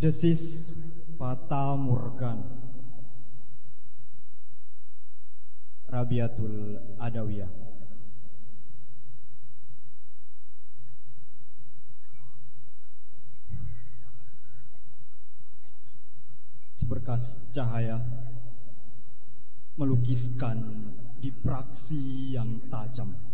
Desis Fata Morgan Rabiatul Adawiyah Seberkas cahaya melukiskan di praksi yang tajam.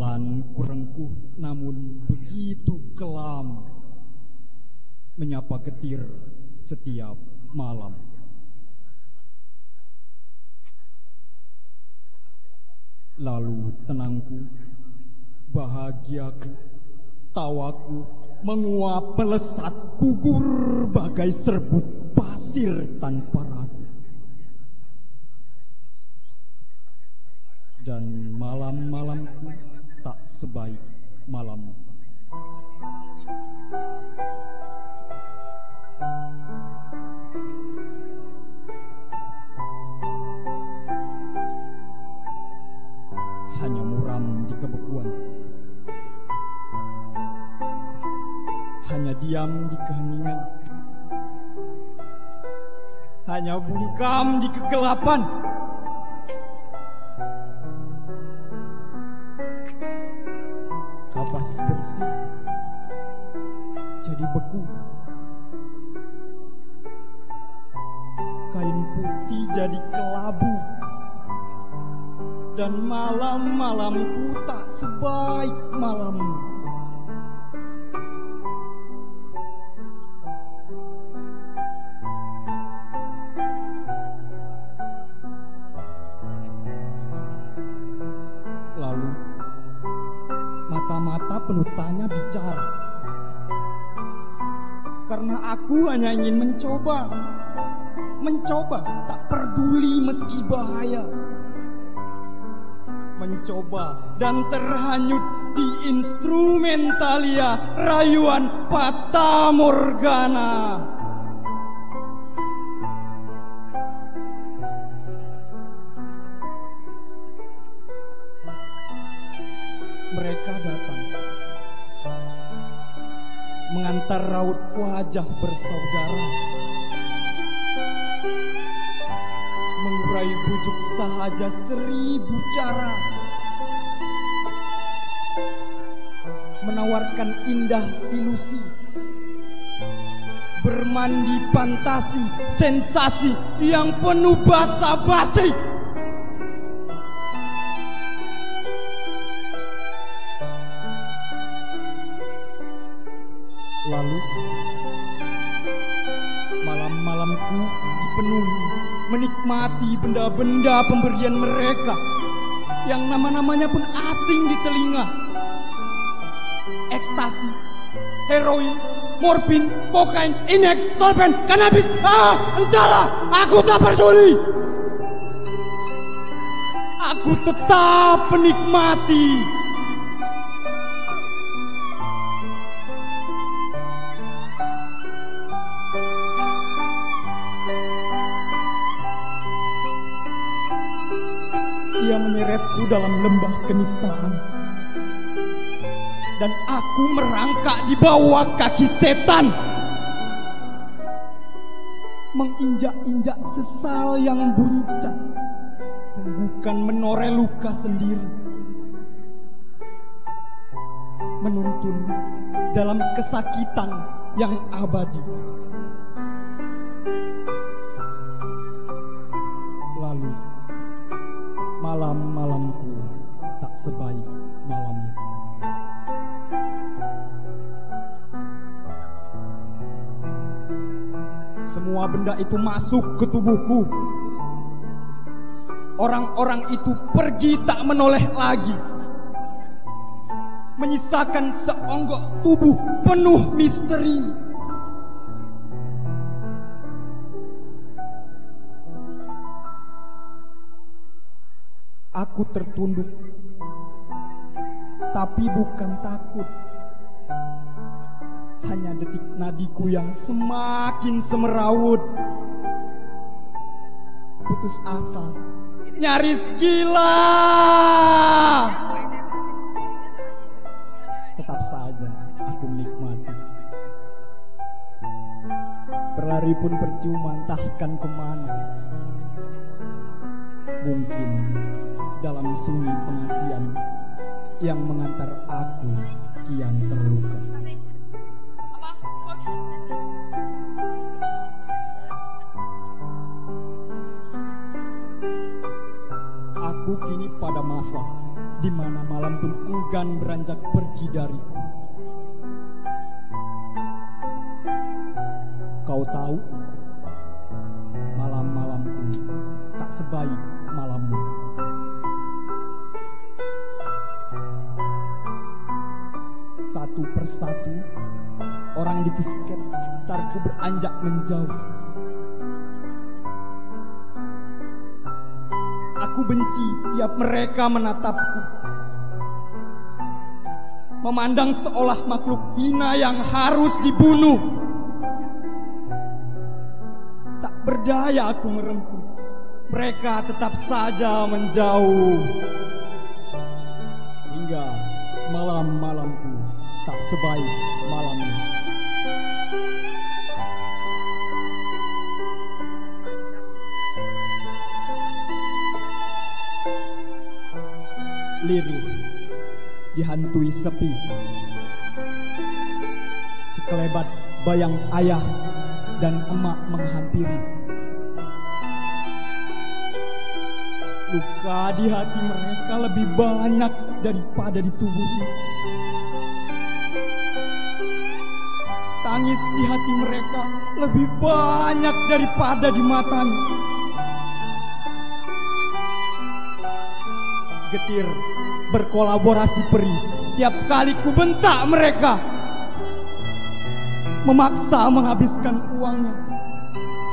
Pelan kurengku namun begitu kelam menyapa getir setiap malam. Lalu tenangku, bahagiaku, tawaku menguap melesat gugur bagai serbuk pasir tanpa ragu. Dan malam-malamku tak sebaik malammu. Hanya muram di kebekuan. Hanya diam di keheningan. Hanya bungkam di kegelapan Kapas bersih Jadi beku. Kain putih jadi kelabu. Dan malam-malamku tak sebaik malammu hanya ingin mencoba Mencoba tak peduli meski bahaya. Mencoba dan terhanyut di instrumentalia Rayuan Fata Morgana wajah bersaudara. Mengurai bujuk sahaja seribu cara. Menawarkan indah ilusi. Bermandi fantasi sensasi yang penuh basa-basi menikmati benda-benda pemberian mereka yang nama-namanya pun asing di telinga. Ekstasi, heroin, morfin, kokain, inex, solven, kanabis, ah, entahlah, aku tak peduli. Aku tetap menikmati. Menyeretku dalam lembah kenistaan. Dan aku merangkak di bawah kaki setan. Menginjak-injak sesal yang buncak. Dan bukan menoreh luka sendiri. Menuntun dalam kesakitan yang abadi. Tak sebaik malammu. Semua benda itu masuk ke tubuhku. Orang-orang itu pergi tak menoleh lagi. Menyisakan seonggok tubuh penuh misteri. Aku tertunduk, tapi bukan takut. Hanya detik nadiku yang semakin semerawut. Putus asa, nyaris gila. Tetap saja aku menikmati. Berlari pun percuma entahkan ke mana. Mungkin dalam sunyi pengasian yang mengantar aku kian terluka. Aku kini pada masa di mana malam pun enggan beranjak pergi dariku. Kau tahu, malam-malamku tak sebaik malammu. Satu persatu, orang di sekitarku beranjak menjauh. Aku benci tiap mereka menatapku. Memandang seolah makhluk hina yang harus dibunuh. Tak berdaya aku merengkuh. Mereka tetap saja menjauh. Sebaik malamnya. lirih dihantui sepi. Sekelebat bayang ayah dan emak menghampiri. Luka di hati mereka lebih banyak daripada di tubuhnya tangis di hati mereka lebih banyak daripada di matanya getir berkolaborasi perih. Tiap kali ku bentak mereka. Memaksa menghabiskan uangnya.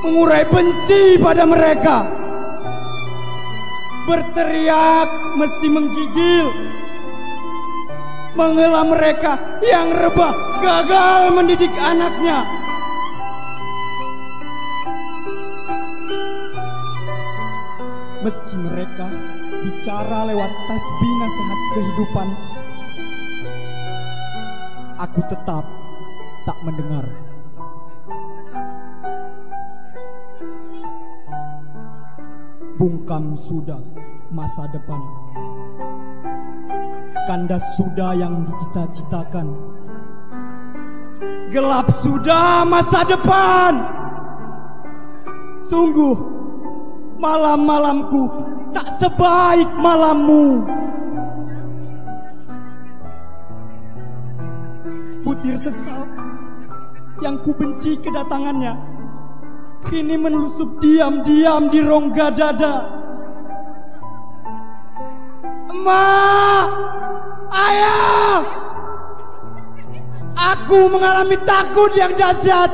Mengurai benci pada mereka. Berteriak mesti menggigil. Menghela mereka yang rebah gagal mendidik anaknya. Meski mereka bicara lewat tasbih nasihat kehidupan, aku tetap tak mendengar. Bungkam sudah masa depan. Kandas sudah yang dicita-citakan. Gelap sudah masa depan. Sungguh malam-malamku tak sebaik malammu. Butir sesal yang ku benci kedatangannya kini menelusup diam-diam di rongga dada. Emak, ayah, aku mengalami takut yang dahsyat.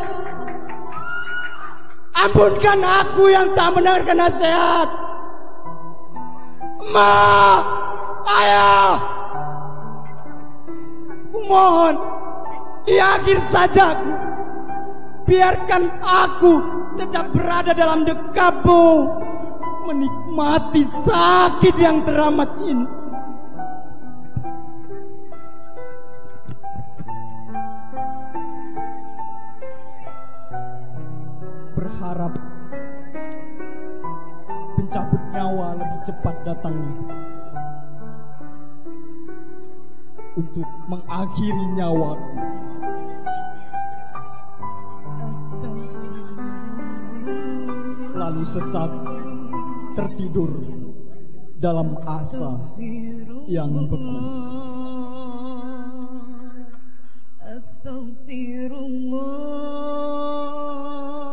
Ampunkan aku yang tak mendengarkan nasihat. Ma, ayah, kumohon di akhir saja aku. Biarkan aku tetap berada dalam dekapmu. Menikmati sakit yang teramat ini. Berharap pencabut nyawa lebih cepat datangnya untuk mengakhiri nyawaku. Lalu sesak tertidur dalam asa yang beku. Astaghfirullah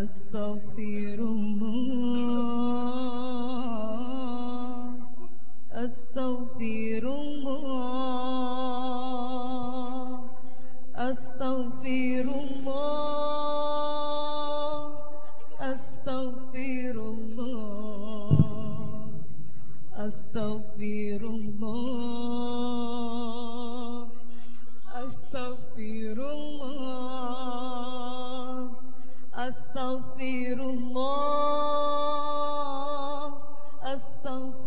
Astaghfirullah Astaghfirullah Astaghfirullah Astaghfirullah Astaghfirullah أستغفر الله أستغفر